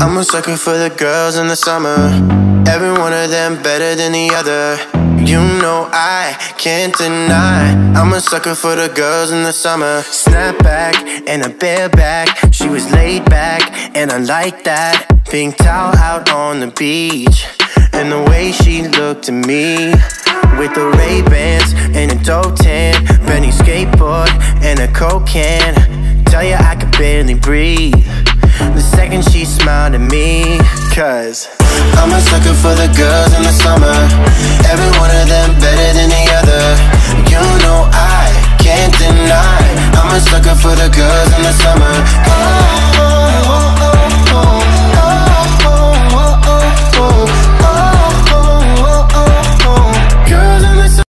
I'm a sucker for the girls in the summer. Every one of them better than the other. You know I can't deny. I'm a sucker for the girls in the summer. Snapback and a bareback. She was laid back, and I like that. Pink towel out on the beach. And the way she looked at me with the Ray Bans and a dope tan, Penny skateboard and a coke can. Tell you I could barely breathe. The second she smiled at me, cause I'm a sucker for the girls in the summer. Every one of them better than the other. You know I can't deny. I'm a sucker for the girls in the summer.